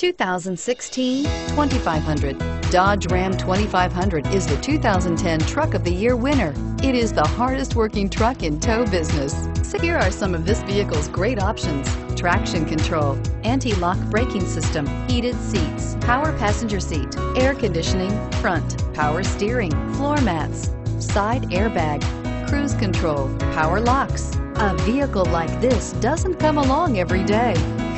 2016 2500. Dodge Ram 2500 is the 2010 Truck of the Year winner. It is the hardest working truck in tow business. So here are some of this vehicle's great options. Traction control, anti-lock braking system, heated seats, power passenger seat, air conditioning, front, power steering, floor mats, side airbag, cruise control, power locks. A vehicle like this doesn't come along every day.